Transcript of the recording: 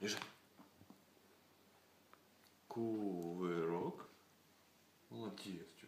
Лежи. Кувырок. Молодец.